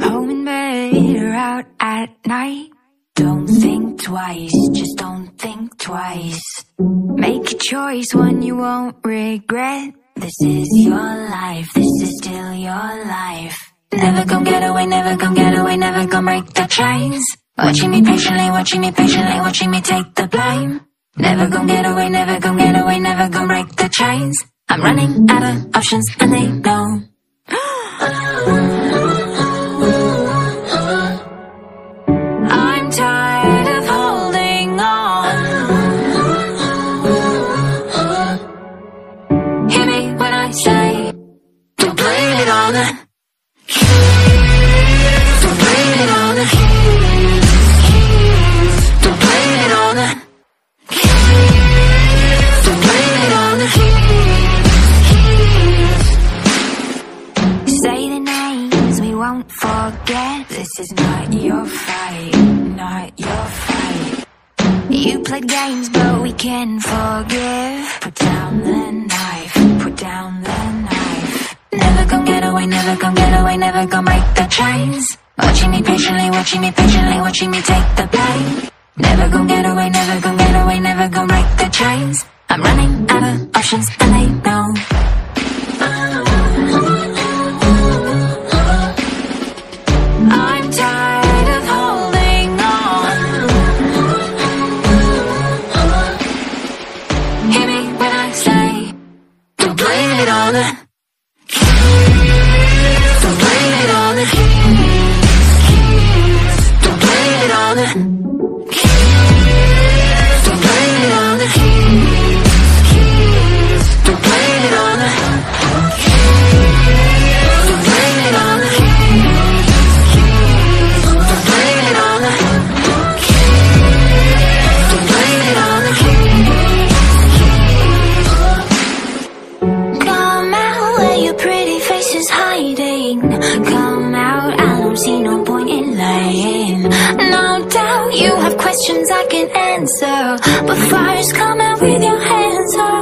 Home bed or out at night. Don't think twice, just don't think twice. Make a choice, one you won't regret. This is your life, this is still your life. Never gonna get away, never gonna get away, never gonna break the chains. Watching me patiently, watching me patiently, watching me take the blame. Never gonna get away, never gonna get away, never gonna break the chains. I'm running out of options and they know. I'm tired of holding on. Hear me when I say, don't blame it on the Don't blame it on the forget. This is not your fight, not your fight. You played games, but we can forgive. Put down the knife, put down the knife. Never gonna get away, never gonna get away, never gonna break the chains. Watching me patiently, watching me patiently, watching me take the blame. Blame it on the. questions I can answer. But fires come out with your hands up